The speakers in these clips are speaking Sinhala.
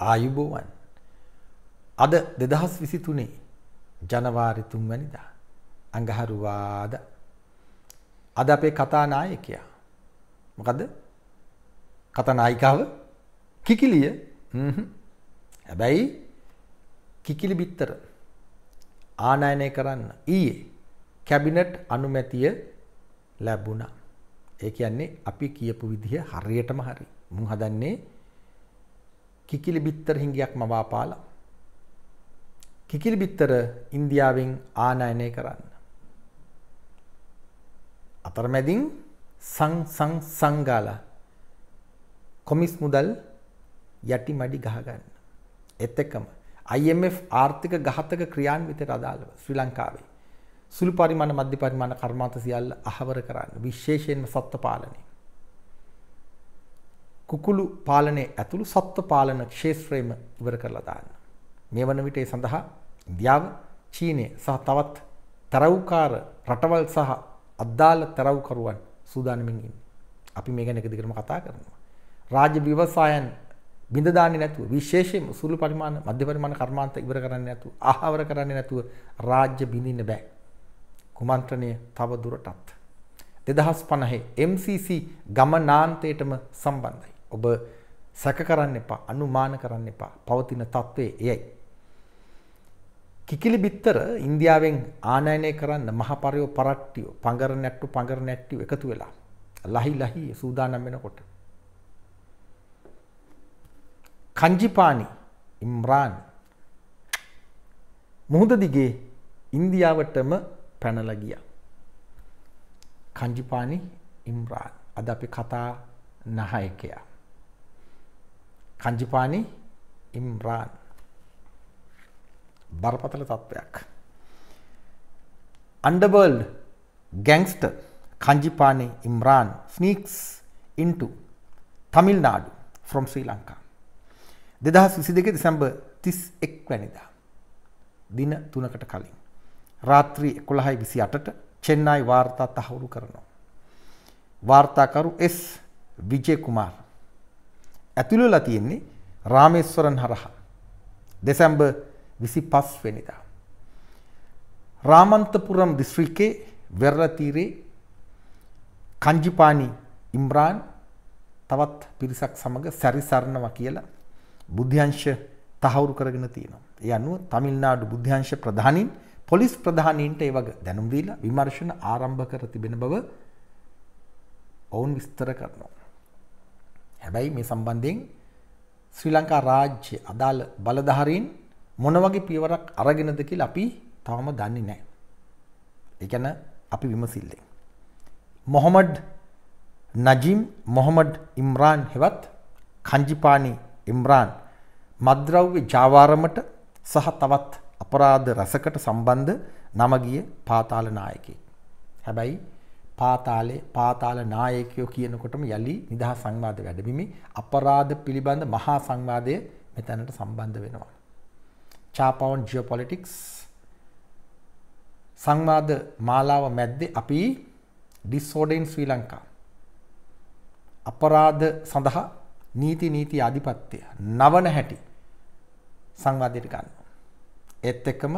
ආයුබෝවන්. අද 2023 ජනවාරි 3 වැනිදා අඟහරුවාද අද අපේ කතා නායකයා මොකද්ද? කතා නායිකාව කිකිලිය. හැබැයි කිකිලි බිත්තර ආනයනය කරන්න ඊයේ කැබිනට් අනුමැතිය ලැබුණා. ඒ කියන්නේ අපි කියපු විදිහ හරියටම හරි. මුන් හදන්නේ කිකිලි බිත්තර හිඟියක් මවාපාලා. කිකිලි බිත්තර ඉන්දියාවෙන් ආනයනය කරන්න. අතරමැදින් සං සං සංගාලා කොමිස් මුදල් යටි මඩි ගහගන්න. එත් එක්කම IMF ආර්ථික ඝාතක ක්‍රියාන්විතයට අදාළව ශ්‍රී ලංකාවේ සුළු පරිමාණ මධ්‍ය පරිමාණ කර්මාන්ත සියල්ල අහවර කරන්න විශේෂයෙන්ම සත්ත්ව පාලනය කුකුළු පාලනය ඇතුළු සත්ව පාලන ක්ෂේත්‍රයම ඉවර කරලා දාන්න. මේ වන විට ඒ සඳහා ඉන්දියාව, චීනය සහ තවත් තරවුකාර රටවල් සහ අදාළ තරවුකරුවන් සූදානමින් ඉන්නේ. අපි මේ ගැන එක දිගටම කතා කරනවා. රාජ්‍ය ව්‍යවසායන් බිඳ දාන්නේ නැතුව විශේෂයෙන්ම සුළු පරිමාණ මධ්‍ය පරිමාණ කර්මාන්ත ඉවර කරන්නේ නැතුව ආහවර කරන්නේ නැතුව රාජ්‍ය බිඳින්න බෑ. කුමන්ත්‍රණය තව දුරටත් 2050 MCC ගමනාන්තයටම සම්බන්ධයි. ඔබ සැක කරන්න එපා අනුමාන කරන්න එපා පවතින තත්ත්වයේ එයයි. කිකිලි බිත්තර ඉන්දියාවෙන් ආනයනය කරන්න මහපරයෝ පරට්ටියෝ පඟර නැට්ටු පඟර නැට්ටියෝ එකතු වෙලා ලහි ලහි සූදානම් වෙනකොට කංජිපානි ඉම්රාන් මුහුද දිගේ ඉන්දියාවටම පැනලා ගියා. කංජිපානි ඉම්රාන් අද අපි කතා නහයකයා. කංජිපානි ඉම්රාන් බරපතල තත්ත්වයක්. Underworld gangster Kanjipani Imran sneaks into Tamil Nadu from Sri Lanka. දෙදහස් විසි දෙක දෙසැම්බ තිස් එක් වැනිදා. දින තුනකට කලින්. රාත්‍රී එකොළහයි විසි අටට චෙන්නයි වාර්තා තහවුරු කරනවා. වාර්තාකරු එස් විජය කුමාර් ඇතුළලා තියෙන්නේ රාමේස්වරන් හරහා දෙසැම්බර් 25 වෙනිදා රාමන්තපුරම් දිස්ත්‍රික්කේ වෙරළතීරේ කංජිපානි ඉම්රාන් තවත් පිරිසක් සමග සැරිසරනවා කියලා බුද්ධ්‍යංශ තහවුරු කරගෙන තියෙනවා. ඒ අනුව තමිල්නාඩු බුද්ධ්‍යංශ ප්‍රධානීන් පොලිස් ප්‍රධානීන්ට ඒ වගේ දැනුම් දීලා විමර්ශන ආරම්භ කර තිබෙන බව ඔවුන් විස්තර කරනවා. හැබැයි මේ සම්බන්ධයෙන් ශ්‍රී ලංකා රාජ්‍ය අදාළ බලධාරීන් මොන වගේ පියවරක් අරගෙනද කියලා අපි තාම දන්නේ නැහැ. ඒ කියන්නේ අපි විමසිල්ලෙන්. මොහමඩ් නජීම් මොහමඩ් ඉම්රාන් හෙවත් කංජිපානි ඉම්රාන් මද්‍රව්‍ය ජාවාරමට සහ තවත් අපරාධ රසකට සම්බන්ධ නමගිය පාතාල නායකයෙක්. හැබැයි පාතාලේ පාතාල නායකයෝ කියනකොටම යලි නිදහස් සංවාද වැඩබිමේ අපරාධ පිළිබඳ මහා සංවාදය මෙතැනට සම්බන්ධ වෙනවා. චාපවන් ජියෝපොලිටික්ස් සංවාද මාලාව මැද්දේ අපි ඩිස්සෝඩෙන් ශ්‍රී ලංකා අපරාධ සඳහා නීති නීති අධිපත්‍යය නවන හැටි සංවාදයට ගන්න. ඒත් එක්කම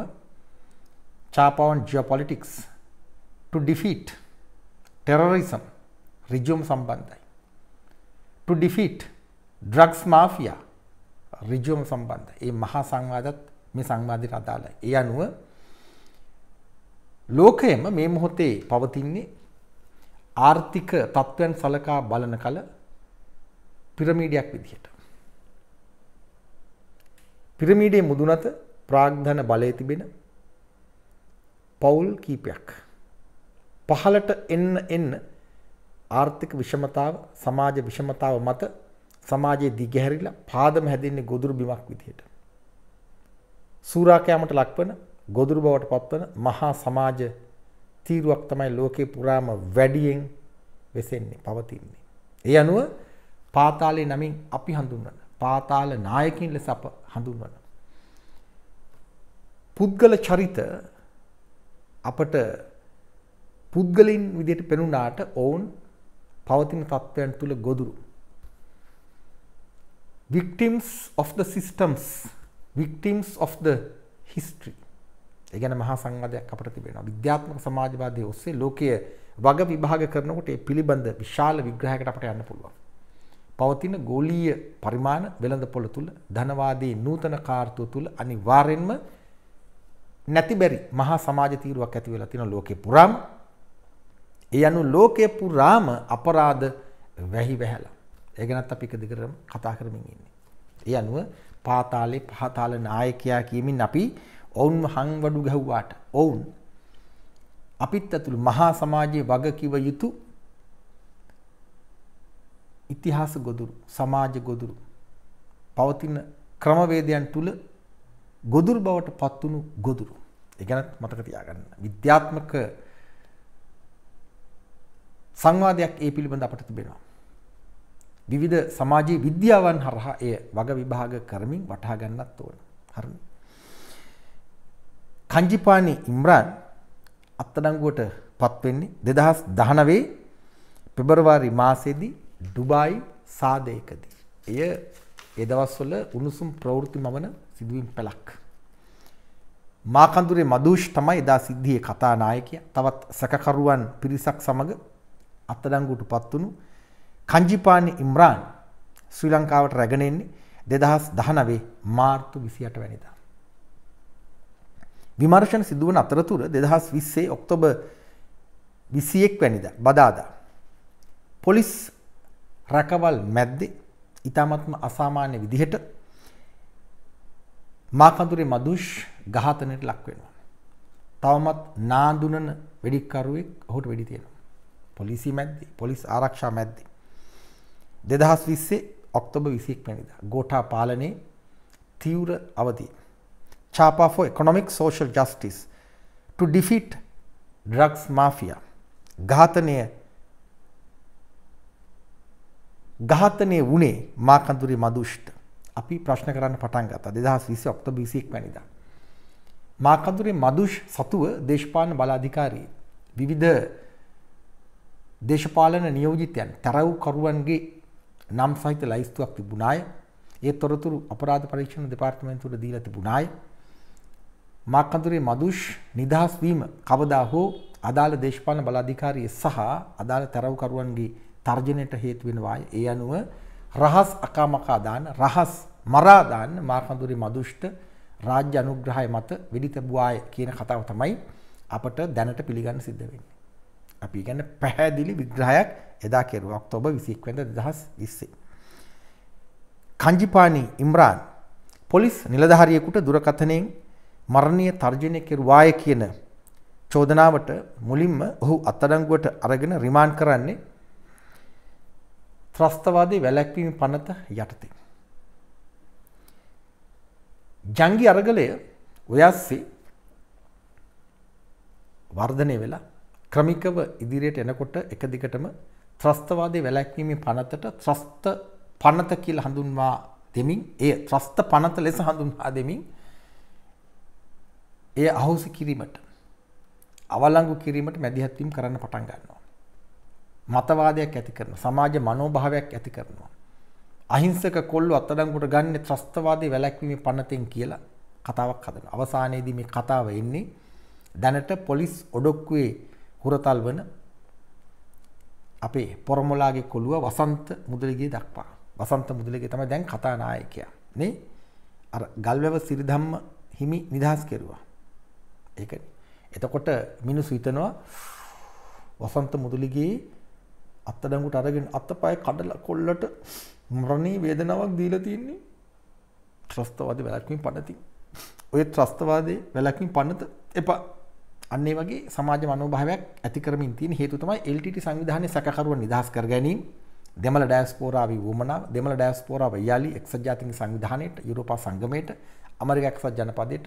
චාපවන් geopolitics to defeat terrorism regime සම්බන්ධයි. to defeat drugs mafia රිජුම් සම්බන්ධයි. ඒ මහා සංවාදත් මේ සංවාදයට අදාළයි. ඒ අනුව ලෝකයේම මේ මොහොතේ පවතින්නේ ආර්ථික තත්ත්වයන් සලකා බලන කල පිරමීඩයක් විදිහට. පිරමීඩයේ මුදුනත ප්‍රාග්ධන බලය තිබෙන පවුල් කීපයක්. පහලට එන්න එන්න ආර්ථික විෂමතාව සමාජ විෂමතාව මත සමාජයේ දිගහැරිලා පාදම හැදෙන්නේ ගොදුරු බිමක් විදිහට. සූරාකෑමට ලක්වන ගොදුරු බවට පත්වන මහා සමාජ තීරුවක් තමයි ලෝකේ පුරාම වැඩියෙන් වෙසෙන්නේ පවතින්නේ. ඒ අනුව පාතාලේ නමින් අපි හඳුන්වන පාතාල නායකින් ලෙස අප හඳුන්වන. පුද්ගල චරිත අපට පුද්ගලින් විදිහට පෙනුනාට ඔවුන් පවතින තත්ත්වයන් තුල ගොදුරු. victims of the systems victims of the history. ඒ ගැන මහා සංවාදයක් අපිට තිබෙනවා. විද්‍යාත්මක සමාජවාදයේ ඔස්සේ ලෝකයේ වග විභාග කරනකොට ඒ පිළිබඳ විශාල විග්‍රහයකට අපිට යන්න පුළුවන්. පවතින ගෝලීය පරිමාණ වෙළඳපොළ තුල ධනවාදී නූතන කාර්තුව තුල අනිවාර්යෙන්ම නැති බැරි මහා සමාජ තීරුවක් ඇති වෙලා තියෙන ලෝකේ පුරාම ඒ අනුව ලෝකේ පුරාම අපරාධ වැහි වැහැලා. ඒ ගැනත් අපි එක දිගටම කතා කරමින් ඉන්නේ. ඒ අනුව පාතාලේ පහතාල නායකයා කියමින් අපි ඔවුන්ව හංවඩු ගැහුවාට ඔවුන් අපිත් ඇතුළු මහා සමාජයේ වගකිව යුතු ඉතිහාස ගොදුරු සමාජ ගොදුරු පවතින ක්‍රමවේදයන් තුල ගොදුරු බවට පත්වුණු ගොදුරු. ඒ ගැනත් මතක තියාගන්න. විද්‍යාත්මක සංවාදයක් ඒ පිළිබඳ අපට තිබෙනවා. විවිධ සමාජීය විද්‍යාවන් හරහා එය වග විභාග කරමින් වටහා ගන්නත් ඕන. හරිනේ. කංජිපානි ඉම්රාන් අත්අඩංගුවට පත් වෙන්නේ 2019 පෙබරවාරි මාසයේදී ඩුබායි සාදයකදී. එය ඒ දවස්වල උණුසුම් ප්‍රවෘත්ති මවන සිදුවීම් පළක්. මාකඳුරේ මදූෂ් තමයි එදා සිද්ධියේ කතානායකයා. තවත් සැකකරුවන් පිරිසක් සමග අත්අඩංගුවට පත්වුණු කංජිපානි ඉම්රාන් ශ්‍රී ලංකාවට රැගෙන එන්නේ 2019 මාර්තු 28 වැනිදා. විමර්ශන සිදුවන අතරතුර 2020 ඔක්තෝබර් 21 වැනිදා බදාදා පොලිස් රැකවල් මැද්දේ ඊ타මත්ම අසාමාන්‍ය විදිහට මාකඳුරේ මදුෂ් ඝාතනයට ලක් වෙනවා. තවමත් නාඳුනන වෙඩික්කරුවෙක් ඔහුට වෙඩි තියෙනවා. පොලිසිය මැද්දේ, පොලිස් ආරක්ෂා මැද්දේ. 2020 ඔක්තෝබර් 21 වෙනිදා Gota පාලනයේ තීව්‍ර අවධිය. Chapa for Economic Social Justice to defeat drugs mafia. ඝාතනය ඝාතනය වුණේ මාකඳුරි මදුෂ්ට. අපි ප්‍රශ්න කරන්න පටන් ගත්තා 2020 ඔක්තෝබර් 21 වෙනිදා. මාකඳුරි මදුෂ් සතුව දේශපාලන බලාධිකාරී විවිධ දේශපාලන නියෝජිතයන් තරව්කරුවන්ගේ නම් සහිත ලයිස්තුවක් තිබුණාය. ඒ තොරතුරු අපරාධ පරීක්ෂණ දෙපාර්තමේන්තුවට දීලා තිබුණාය. මාකඳුරේ මදුෂ් නිදහස් වීම කවදා හෝ අදාළ දේශපාලන බලාධිකාරිය සහ අදාළ තරව්කරුවන්ගේ තර්ජනයට හේතු වෙනවාය. ඒ අනුව රහස් අකාමකා දාන රහස් මරා දාන්න මාකඳුරේ මදුෂ්ට රාජ්‍ය අනුග්‍රහය මත වෙඩි තැබුවාය කියන කතාව තමයි අපට දැනට පිළිගන්න සිද්ධ වෙන්නේ. අපි කියන්නේ පැහැදිලි විග්‍රහයක් එදා කෙරුවා ඔක්තෝබර් 21 වෙනිදා 2020. කංජිපානි ඉම්රාන් පොලිස් නිලධාරියෙකුට දුරකථනයෙන් මරණීය තර්ජනය කෙරුවාය කියන චෝදනාවට මුලින්ම ඔහු අත්අඩංගුවට අරගෙන රිමාන්ඩ් කරන්නේ ත්‍රස්තවාදී වැළැක්වීම පනත යටතේ. ජංගි අරගලය ඔයස්සේ වර්ධනය වෙලා ක්‍රමිකව ඉදිරියට එනකොට එක දිගටම ත්‍රස්තවාදී වැළැක්වීමේ පනතට ත්‍රස්ත පනත කියලා හඳුන්වා දෙමින් එය ත්‍රස්ත පනත ලෙස හඳුන්වා දෙමින් එය අහෝසි කිරීමට අවලංගු කිරීමට මැදිහත් වීම කරන්න පටන් ගන්නවා. මතවාදයක් ඇති කරන සමාජ මනෝභාවයක් ඇති කරනවා. අහිංසක කොල්ලෝ අත්අඩංගුවට ගන්න ත්‍රස්තවාදී වැළැක්වීමේ පනතෙන් කියලා කතාවක් හදනවා. අවසානයේදී මේ කතාව එන්නේ දැනට පොලිස් ඔඩොක්කුවේ හුරතල් වන අපේ පොරමුලාගේ කොළුව වසන්ත මුදලිගේ දක්වා. වසන්ත මුදලිගේ තමයි දැන් කතා නායකයා. නේ? අර ගල්වැව සිරිධම්ම හිමි නිදහස් කෙරුවා. ඒකනේ. එතකොට මිනිස්සු හිතනවා වසන්ත මුදලිගේ අත්අඩංගුවට අරගෙන අතපය කඩලා කොල්ලට මරණී වේදනාවක් දීලා තින්නේ ත්‍රස්තවාදී වැළැක්වීම පනති. ඔය ත්‍රස්තවාදී වැළැක්වීම පනත එපා අන්න ඒ වගේ සමාජ මනෝභාවයක් ඇති කරමින් තියෙන හේතුව තමයි LTT සංවිධානයේ සැකකරුවන් නිදහස් කර ගැනීම දෙමළ ඩයස්පෝරාවේ වුමනාව දෙමළ ඩයස්පෝරාව යාලි එක්සත් ජාතීන්ගේ සංවිධානයට යුරෝපා සංගමයට ඇමරිකා එක්සත් ජනපදයට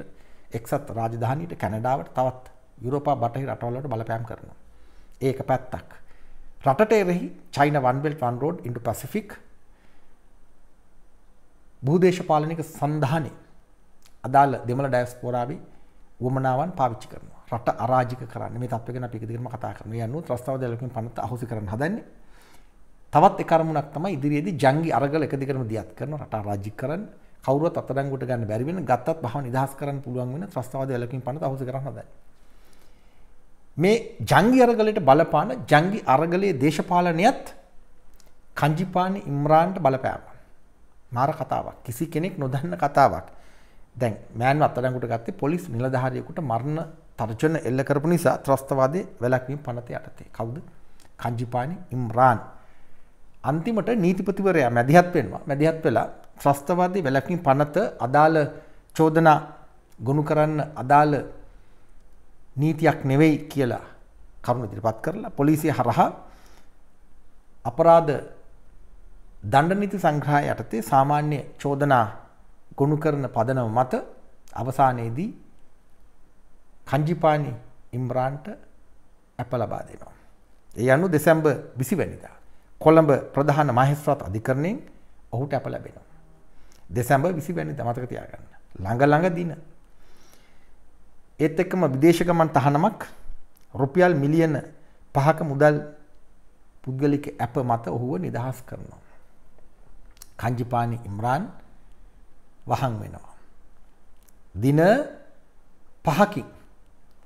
එක්සත් රාජධානියට කැනඩාවට තවත් යුරෝපා බටහිර රටවල්වලට බලපෑම් කරනවා. ඒක පැත්තක්. රටට එරෙහි China One Belt One Road into Pacific භූදේශපාලනික සන්ධානයේ අදාළ දෙමළ ඩයස්පෝරාවේ වුමනාවන් පාවිච්චි කරනවා. රට අරාජික කරන්න මේ තත්ත්ව ගැන අපි එක දිගටම කතා කරනවා. ඒ අනුව ත්‍රස්තවාද දෙලකින් පනත අහෝසි කරන්න හදන්නේ. තවත් එක අරමුණක් තමයි ඉදිරියේදී ජංගි අරගල එක දිගටම දියත් කරන රට රාජ්‍යකරණ කවුරුවත් අත්අඩංගුවට ගන්න බැරි වෙන ගත්තත් භාව නිදහස් කරන්න පුළුවන් වෙන ත්‍රස්තවාද වලකින් පනත අහුසි කරන්න හදන්නේ. මේ ජංගි අරගලයට බලපාන ජංගි අරගලයේ දේශපාලනයත් කංජිපානි ඉම්රාන්ට බලපෑවා. මාර කතාවක්. කිසි කෙනෙක් නොදන්න කතාවක්. දැන් මෑන්ව අත්අඩංගුවට ගත්තේ පොලිස් නිලධාරියෙකුට මරණ තර්ජන එල්ල කරපු නිසා ත්‍රස්තවාදයේ වැළැක්වීම පනත යටතේ. කවුද? කංජිපානි ඉම්රාන්. අන්තිමට නීතිපතිවරයා මැදිහත් වෙනවා. මැදිහත් වෙලා ත්‍රස්තවාදී වැළැක්වීම පනත අදාළ චෝදනා ගොනු කරන්න අදාළ නීතියක් නෙවෙයි කියලා කරුණු ඉදිරිපත් කරලා පොලිසිය හරහා අපරාධ දණ්ඩ නීති සංග්‍රහය යටතේ සාමාන්‍ය චෝදනා ගොනු කරන පදනම මත අවසානයේදී කංජිපානි ඉම්රාන්ට ඇප ලබා දෙනවා. ඒ අනුව දෙසැම්බර් 20 වෙනිදා කොළඹ ප්‍රධාන මහේස්ත්‍රාත් අධිකරණයෙන් ඔහුට ඇප ලැබෙනවා. දෙසැම්බර් 20 වෙනිදා මතක තියාගන්න. ළඟ ළඟ දින. ඒත් එක්කම විදේශ ගමන් තහනමක් රුපියල් මිලියන 5ක මුදල් පුද්ගලික ඇප මත ඔහුව නිදහස් කරනවා. කංජිපානි ඉම්රාන් වහන් වෙනවා. දින පහකින්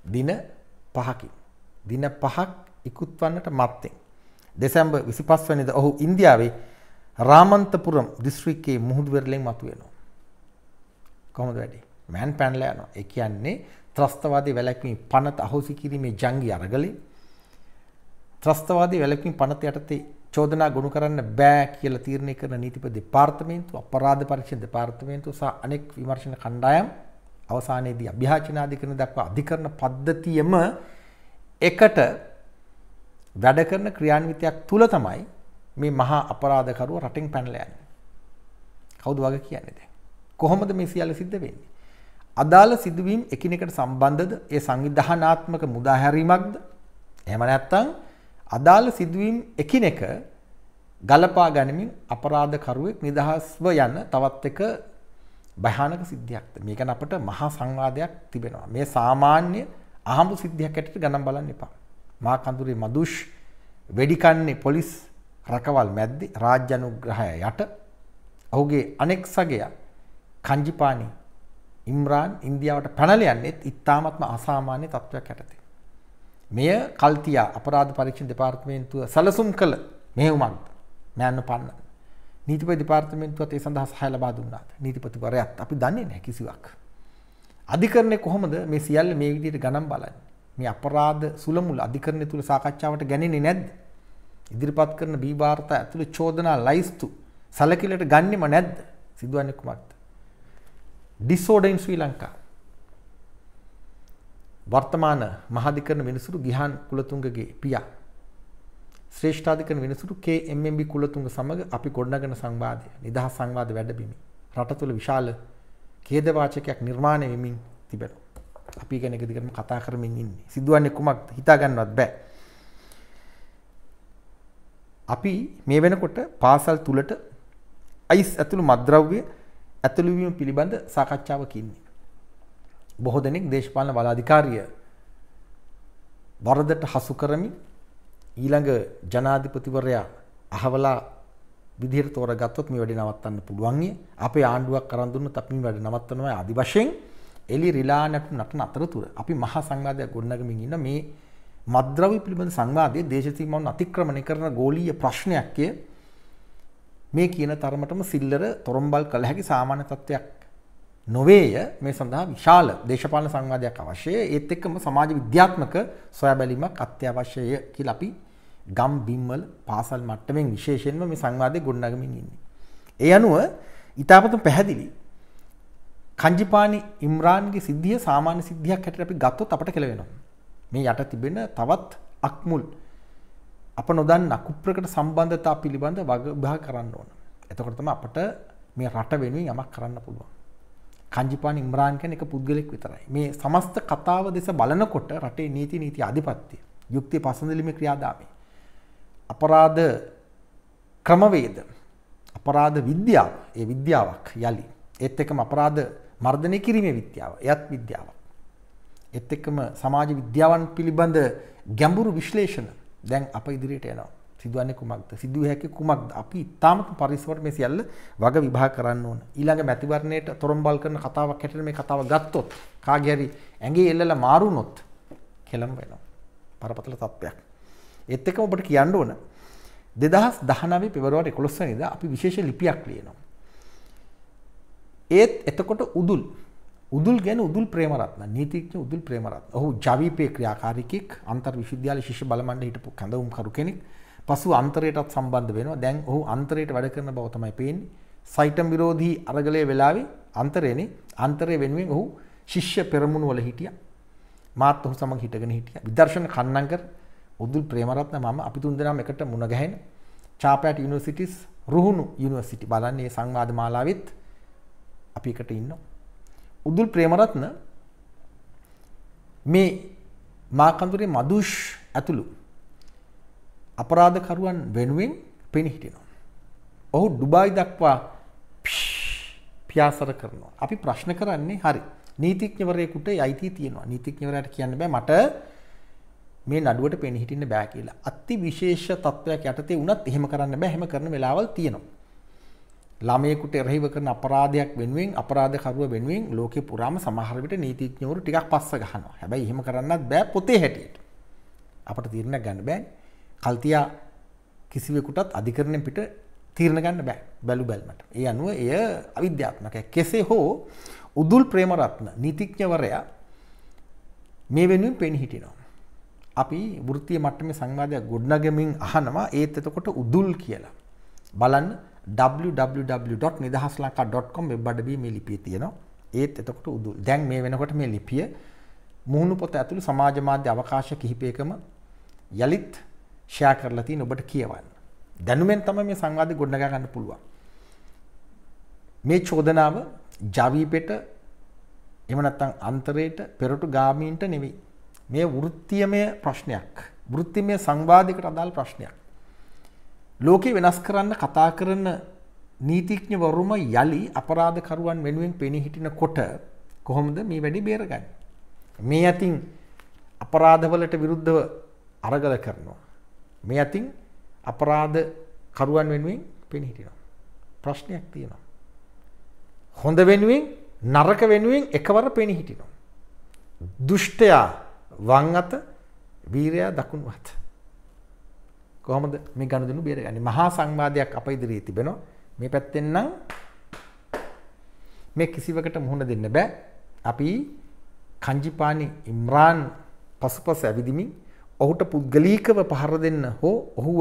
දින පහකින් දින පහක් ඉක්ුත් වන්නට මත්තෙන් දෙසැම්බර් 25 වෙනිදා ඔහු ඉන්දියාවේ රාමන්තපුරම් දිස්ත්‍රික්කයේ මුහුදු වෙරළෙන් මතුවෙනවා. කොහොමද වැඩි? මෑන් පැනලා යනවා. ඒ කියන්නේ ත්‍රස්තවාදී වැළැක්වීම පනත අහෝසි කිරීමේ ජංගි අරගලේ ත්‍රස්තවාදී වැළැක්වීම පනත යටතේ චෝදනා ගොනු කරන්න බෑ කියලා තීරණය කරන නීතිපති දෙපාර්තමේන්තුව අපරාධ පරීක්ෂණ දෙපාර්තමේන්තුව සහ අනෙක් විමර්ශන කණ්ඩායම් අවසානයේදී අභ්‍යාචනාධිකරණ දක්වා අධිකරණ පද්ධතියම එකට වැඩ කරන ක්‍රියාන්විතයක් තුල තමයි මේ මහා අපරාධකරුව රටින් පැනලා යන්නේ. කවුද වගේ කියන්නේ දැන්? කොහොමද මේ සියල්ල සිද්ධ වෙන්නේ? අදාළ සිදුවීම් එකිනෙකට සම්බන්ධද? ඒ සංවිධානාත්මක මුදාහැරීමක්ද? එහෙම නැත්නම් අදාළ සිදුවීම් එකිනෙක ගලපා ගනිමින් අපරාධකරුවෙක් නිදහස්ව යන තවත් එක භයානක සිද්ධියක්ද? මේක අපට මහා සංවාදයක් තිබෙනවා. මේ සාමාන්‍ය අහඹු සිද්ධියක් ඇටට ගණන් බලන්න එපා. මා කඳුරේ මදුෂ් වෙඩිකන්නේ පොලිස් රකවල් මැද්දේ රාජ්‍ය අනුග්‍රහය යට ඔහුගේ අනෙක් සගයා කංජිපානි ඉම්රාන් ඉන්දියාවට පැනල යන්නේත් ඉතාමත්ම අසාමාන්‍ය තත්ත්වයක් යටතේ මෙය කල්තියා අපරාධ පරීක්ෂණ දෙපාර්තමේන්තුව සැලසුම් කළ මෙහෙයුමක්ද මෑන්න පන්න නීතිපති දෙපාර්තමේන්තුවත් ඒ සඳහා සහාය ලබා දුන්නාද? නීතිපතිවරයාත් අපි දන්නේ නැහැ කිසිවක්. අධිකරණය කොහොමද මේ සියල්ල මේ විදිහට ගණන් බලන්නේ? මේ අපරාධ සුලමුල අධිකරණය තුල සාකච්ඡාවට ගැනෙන්නේ නැද්ද? ඉදිරිපත් කරන බී වාර්තා ඇතුළේ චෝදනා ලයිස්තු සැලකිලට ගන්නෙම නැද්ද? සිදුවන්නේ කුමක්ද? disorder in Sri Lanka වර්තමාන මහාධිකරණ මිනිසුරු ගිහාන් කුලතුංගගේ පියා ශ්‍රේෂ්ඨාධිකරණ වෙනසුරු KMMB කුලතුංග සමග අපි ගොඩනගන සංවාදය නිදහස් සංවාද වැඩබිමි. රට තුළ විශාල ඛේදවාචකයක් නිර්මාණය වෙමින් තිබෙනවා. අපි ගැන එක දිගටම කතා කරමින් ඉන්නේ. සිදුවන්නේ කුමක්ද හිතා ගන්නවත් බෑ. අපි මේ වෙනකොට පාසල් තුලට අයිස් ඇතුළු මද්‍රව්‍ය ඇතුළු වීම පිළිබඳ සාකච්ඡාවක ඉන්නේ. බොහෝ දෙනෙක් දේශපාලන බලාධිකාරිය වරදට හසු කරමින් ඊළඟ ජනාධිපතිවරයා අහවලා විදිහට තෝරගත්තොත් මේ වැඩේ නවත්තන්න පුළුවන්. අපේ ආණ්ඩුවක් කරන් දුන්නොත් අපි මේ වැඩේ නවත්තනවා ආදි වශයෙන්. එලි රිලා නටු නටන අතරතුර අපි මහා සංවාදයක් ගොඩනගමින් ඉන්න මේ මද්ද්‍රව්‍ය පිළිබඳ සංවාදයේ දේශ සීමාවන් අතික්‍රමණය කරන ගෝලීය ප්‍රශ්නයක් මේ කියන තරමටම සිල්ලර තොරම්බල් කළ හැකි සාමාන්‍ය තත්ත්වයක් නොවේය මේ සඳහා විශාල දේශපාලන සංවාදයක් අවශ්‍යයි ඒත් එක්කම සමාජ විද්‍යාත්මක සොයා බැලීමක් අත්‍යවශ්‍යය කියලා අපි ගම් බිම්වල පාසල් මට්ටමින් විශේෂයෙන්ම මේ සංවාදය ගොඩනගමින් ඉන්නේ. ඒ අනුව ඊටපතම පැහැදිලි කංජිපානි ඉම්රාන්ගේ සිද්ධිය සාමාන්‍ය සිද්ධියක් හැටියට අපි ගත්තොත් අපට කෙලවෙනවා. මේ යට තිබෙන තවත් අක්මුල් අප නොදන්න කුප්‍රකට සම්බන්ධතා පිළිබඳ වග විභාග කරන්න ඕන. එතකොට තමයි අපට මේ රට වෙනුවෙන් යමක් කරන්න පුළුවන්. කංජිපාන ඉම්රාන් කියන එක පුද්ගලෙක් විතරයි. මේ සමස්ත කතාව දෙස බලනකොට රටේ නීති නීති අධිපත්‍ය, යුක්තිය පසඳලීමේ ක්‍රියාදාමය. අපරාධ ක්‍රමවේද අපරාධ විද්‍යාව ඒ විද්‍යාවක් යලි ඒත් එක්කම අපරාධ මර්ධනය කිරීමේ විද්‍යාව එයත් විද්‍යාවක්. ඒත් එක්කම සමාජ විද්‍යාවන් පිළිබඳ ගැඹුරු විශ්ලේෂණ දැන් අප ඉදිරියට එනවා. සිදුවන්නේ කුමක්ද? සිදුව හැකි කුමක්ද? අපි ඉතාමත් පරිස්සමට මේ සියල්ල වග විභාග කරන්න ඕන. ඊළඟ මැතිවරණයට තොරම්බල් කරන කතාවක් හැටියට මේ කතාව ගත්තොත් කාගේ හරි ඇඟේ එල්ලලා මාරුනොත් කෙලම වෙනවා. බරපතල තත්ත්වයක්. ඒත් එක්කම ඔබට කියන්න ඕන 2019 පෙබරවාරි 11 වෙනිදා අපි විශේෂ ලිපියක් ලියනවා. ඒත් එතකොට උදුල් උදුල් ගැන උදුල් ප්‍රේමරත්න නීතිඥ උදුල් ප්‍රේමරත්න. ඔහු ජවීපේ ක්‍රියාකාරිකෙක් අන්තර් විශ්වවිද්‍යාල ශිෂ්‍ය බල මණ්ඩලයේ හිටපු කැඳවුම්කරු කෙනෙක්. පසු අන්තරයටත් සම්බන්ධ වෙනවා. දැන් ඔහු අන්තරයට වැඩ කරන බව තමයි පේන්නේ. සයිටම් විරෝධී අරගලයේ වෙලාවේ අන්තරේනේ අන්තරය වෙනුවෙන් ඔහු ශිෂ්‍ය පෙරමුණු වල හිටියා. මාත් ඔහු සමග හිටගෙන හිටියා. විදර්ශන කන්නංකර උදුල් ප්‍රේමරත්න මම අපි තුන් දෙනාම එකට මුණ ගැහෙන චාපෑට යුනිවර්සිටිස් රුහුණු යුනිවර්සිටි බලන්නේ මේ සංවාද මාලාවෙත් අපි එකට ඉන්නවා. උදුල් ප්‍රේමරත්න මේ මාකන්දුරේ මදුෂ් ඇතුළු අපරාධකරුවන් වෙනුවෙන් පෙනී හිටිනවා. ඔහු ඩුබායි දක්වා පියාසර කරනවා. අපි ප්‍රශ්න කරන්නේ හරි. නීතිඥවරයෙකුට අයිතිය තියෙනවා. නීතිඥවරයාට කියන්න බෑ මට මේ නඩුවට පෙනී හිටින්න බෑ කියලා. අති විශේෂ තත්වයක් යටතේ වුණත් එහෙම කරන්න බෑ. එහෙම කරන වෙලාවල් තියෙනවා. ළමයෙකුට එරෙහිව කරන අපරාධයක් වෙනුවෙන් අපරාධකරුව වෙනුවෙන් ලෝකේ පුරාම සමහර විට නීතිඥවරු ටිකක් පස්ස ගහනවා. හැබැයි එහෙම කරන්නත් බෑ පොතේ හැටියට. අපට තීරණයක් ගන්න බෑනේ. කල්තියා කිසිවෙකුටත් අධිකරණයෙන් පිට තීරණ ගන්න බෑ බැලු බැල්මට. ඒ අනුව එය අවිද්‍යාත්මකයි. කෙසේ හෝ උදුල් ප්‍රේමරත්න නීතිඥවරයා මේ වෙනුවෙන් පෙනී හිටිනවා. අපි වෘත්තීය මට්ටමේ සංවාදයක් ගොඩනගමින් අහනවා ඒත් එතකොට උදුල් කියලා. බලන්න www.nidahaslanka.com වෙබ් අඩවියේ මේ ලිපිය තියෙනවා. ඒත් එතකොට උදුල්. දැන් මේ වෙනකොට මේ ලිපිය මුහුණු පොත ඇතුළු සමාජ මාධ්‍ය අවකාශ කිහිපයකම යලිත් ෂෙයා කරලා තියෙන ඔබට කියවන්න. දැනුමෙන් තමයි මේ සංවාදය ගොඩනගා ගන්න පුළුවන්. මේ චෝදනාව ජවීපෙට එහෙම නැත්නම් අන්තරයට පෙරටු ගාමීන්ට නෙවෙයි. මේ වෘත්තියමය ප්‍රශ්නයක්. වෘත්තිමය සංවාදයකට අදාළ ප්‍රශ්නයක්. ලෝකේ වෙනස් කරන්න කතා කරන නීතිඥවරුම යලි අපරාධකරුවන් වෙනුවෙන් පෙනී හිටිනකොට කොහොමද මේ වැඩි බේරගන්නේ? මේ අතින් අපරාධවලට විරුද්ධව අරගල කරනවා. මේ අතින් අපරාධ කරුවන් වෙනුවෙන් පෙනී හිටිනවා. ප්‍රශ්නයක් තියෙනවා. හොඳ වෙනුවෙන් නරක වෙනුවෙන් එකවර පෙනී හිටිනවා. දුෂ්ටයා වම් අත වීරයා දකුණු අත. කොහොමද මේ ගනුදෙනු බේරගන්නේ? මහා සංවාදයක් අප ඉදිරියේ තිබෙනවා. මේ පැත්තෙන් නම් මේ කිසිවකට මුහුණ දෙන්න බෑ. අපි කංජිපානි ඉම්රාන් පසුපස ඇවිදිමින් ඔහුට පුද්ගලීකව පහර දෙන්න හෝ ඔහුව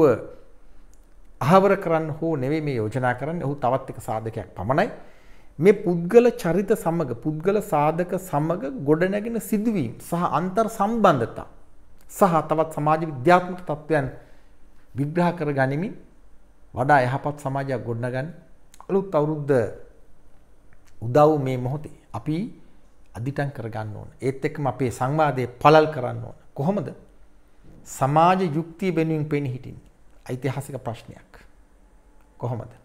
අහවර කරන්න හෝ නෙවෙයි මේ යෝජනා කරන්නේ. ඔහු තවත් එක සාධකයක් පමණයි. මේ පුද්ගල චරිත සමග පුද්ගල සාධක සමග ගොඩනැගෙන සිදුවීම් සහ අන්තර් සම්බන්ධතා සහ තවත් සමාජ විද්‍යාත්මක තත්ත්වයන් විග්‍රහ කර ගනිමින් වඩා යහපත් සමාජයක් ගොඩනගන්න අලුත් අවුරුද්ද උදව් මේ මොහොතේ අපි අදිටන් කරගන්න ඕන. ඒත් එක්කම අපේ සංවාදයේ පළල් කරන්න ඕන. කොහොමද? සමාජ යුක්තිය වෙනුවෙන් පෙනී හිටින්නේ. ඓතිහාසික ප්‍රශ්නයක්. කොහොමද?